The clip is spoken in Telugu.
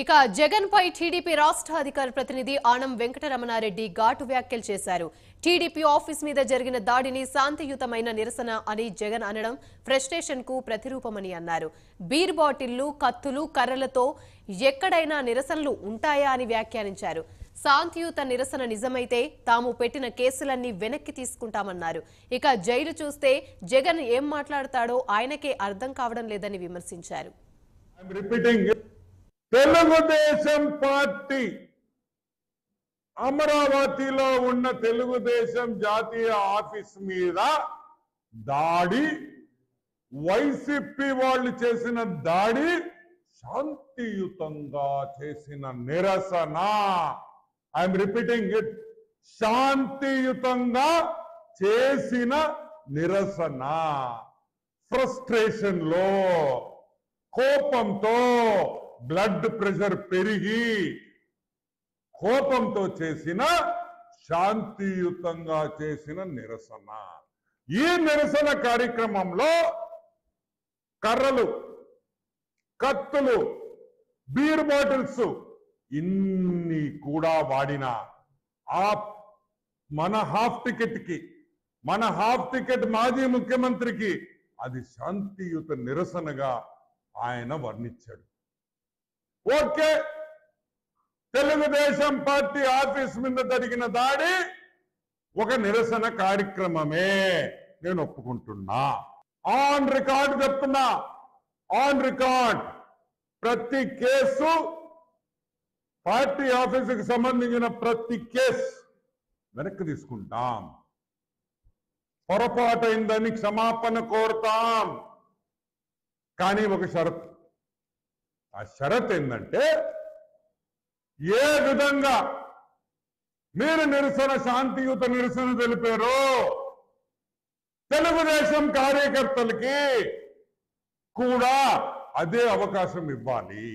ఇక జగన్ పై టీడీపీ రాష్ట్ర అధికార ప్రతినిధి ఆనం వెంకటరమణారెడ్డి ఘాటు వ్యాఖ్యలు చేశారు. టీడీపీ ఆఫీస్ మీద జరిగిన దాడిని శాంతియుతమైన నిరసన అని జగన్ అనడం ఫ్రస్ట్రేషన్కు ప్రతిరూపమని అన్నారు. బీర్ బాటిళ్ళు కత్తులు కర్రలతో ఎక్కడైనా నిరసనలు ఉంటాయా అని వ్యాఖ్యానించారు. శాంతియుత నిరసన నిజమైతే తాము పెట్టిన కేసులన్నీ వెనక్కి తీసుకుంటామన్నారు. ఇక జైలు చూస్తే జగన్ ఏం మాట్లాడతాడో ఆయనకే అర్థం కావడం లేదని విమర్శించారు. I'm repeating. తెలుగుదేశం పార్టీ అమరావతిలో ఉన్న తెలుగుదేశం జాతీయ ఆఫీస్ మీద దాడి వైసీపీ వాళ్ళు చేసిన దాడి శాంతియుతంగా చేసిన నిరసన. ఐఎమ్ రిపీటింగ్ ఇట్ శాంతియుతంగా చేసిన నిరసన. ఫ్రస్ట్రేషన్లో కోపంతో బ్లడ్ ప్రెషర్ పెరిగి కోపంతో చేసిన శాంతియుతంగా చేసిన నిరసన. ఈ నిరసన కార్యక్రమంలో కర్రలు కత్తులు బీర్ బాటిల్స్ ఇన్ని కూడా వాడిన. ఆ మన హాఫ్ టికెట్కి మన హాఫ్ టికెట్ మాజీ ముఖ్యమంత్రికి అది శాంతియుత నిరసనగా ఆయన వర్ణించాడు. ఓకే. తెలుగుదేశం పార్టీ ఆఫీస్ మీద జరిగిన దాడి ఒక నిరసన కార్యక్రమమే. నేను ఒప్పుకుంటున్నా. ఆన్ రికార్డ్ చెప్తున్నా. On record. ప్రతి కేసు పార్టీ ఆఫీసుకు సంబంధించిన ప్రతి కేసు వెనక్కి తీసుకుంటాం. పొరపాటైందని క్షమాపణ కోరుతాం. కానీ ఒక షరతు. ఆ షరత్ ఏంటంటే ఏ విధంగా మీరు నిరసన శాంతియుత నిరసన తెలిపారో తెలుగుదేశం కార్యకర్తలకి కూడా అదే అవకాశం ఇవ్వాలి.